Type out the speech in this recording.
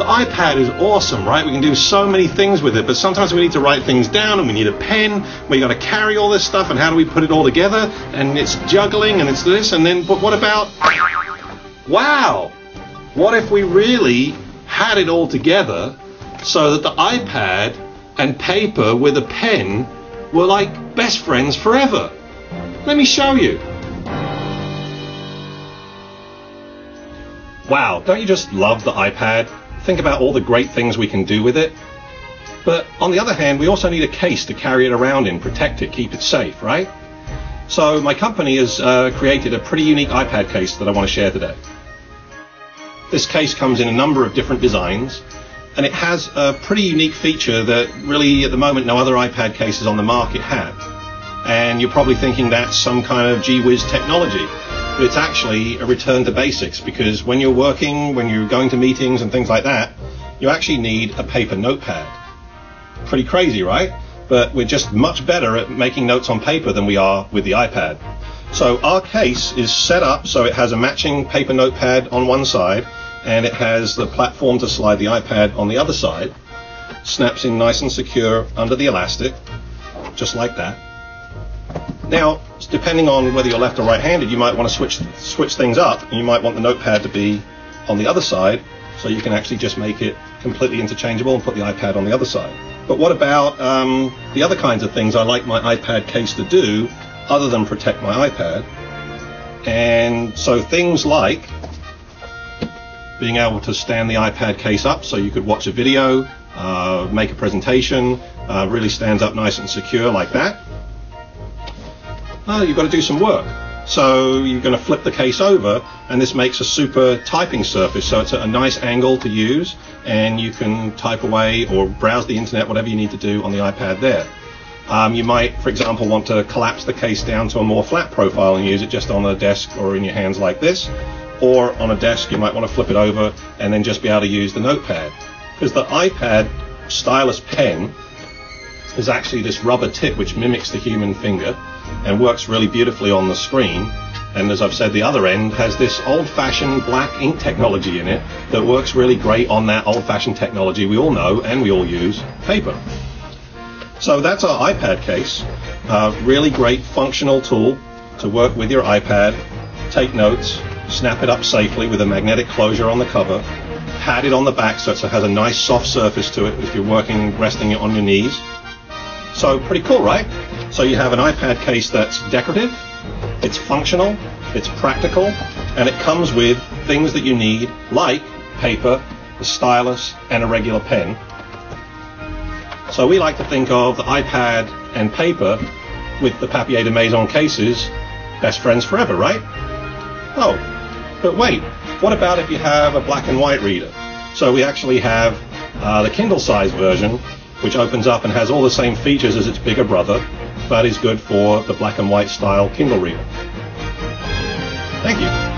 the iPad is awesome, right? We can do so many things with it, but sometimes we need to write things down and we need a pen. We got to carry all this stuff, and how do we put it all together? And it's juggling and it's this, and then, but what about? Wow! What if we really had it all together so that the iPad and paper with a pen were like best friends forever? Let me show you. Wow, don't you just love the iPad? Think about all the great things we can do with it. But on the other hand, we also need a case to carry it around in, protect it, keep it safe, right? So my company has uh, created a pretty unique iPad case that I want to share today. This case comes in a number of different designs, and it has a pretty unique feature that really at the moment no other iPad cases on the market have. And you're probably thinking that's some kind of gee whiz technology but it's actually a return to basics because when you're working, when you're going to meetings and things like that, you actually need a paper notepad. Pretty crazy, right? But we're just much better at making notes on paper than we are with the iPad. So our case is set up so it has a matching paper notepad on one side and it has the platform to slide the iPad on the other side. Snaps in nice and secure under the elastic, just like that. Now, depending on whether you're left or right-handed, you might want to switch switch things up. And You might want the notepad to be on the other side, so you can actually just make it completely interchangeable and put the iPad on the other side. But what about um, the other kinds of things I like my iPad case to do, other than protect my iPad? And so things like being able to stand the iPad case up so you could watch a video, uh, make a presentation, uh, really stands up nice and secure like that oh, you've got to do some work. So you're going to flip the case over, and this makes a super typing surface. So it's a nice angle to use, and you can type away or browse the internet, whatever you need to do on the iPad there. Um, you might, for example, want to collapse the case down to a more flat profile and use it just on a desk or in your hands like this. Or on a desk, you might want to flip it over and then just be able to use the notepad. Because the iPad stylus pen is actually this rubber tip which mimics the human finger and works really beautifully on the screen. And as I've said, the other end has this old-fashioned black ink technology in it that works really great on that old-fashioned technology we all know and we all use, paper. So that's our iPad case. Uh, really great functional tool to work with your iPad, take notes, snap it up safely with a magnetic closure on the cover, pad it on the back so it has a nice soft surface to it if you're working resting it on your knees. So pretty cool, right? So you have an iPad case that's decorative, it's functional, it's practical, and it comes with things that you need like paper, a stylus, and a regular pen. So we like to think of the iPad and paper with the Papier de Maison cases best friends forever, right? Oh, but wait, what about if you have a black and white reader? So we actually have uh, the Kindle size version, which opens up and has all the same features as its bigger brother, but is good for the black and white style Kindle reader. Thank you.